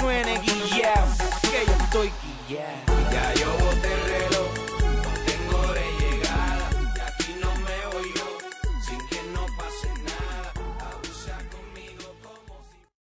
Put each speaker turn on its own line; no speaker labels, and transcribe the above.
suene guillao, que yo estoy guillao. Ya yo voté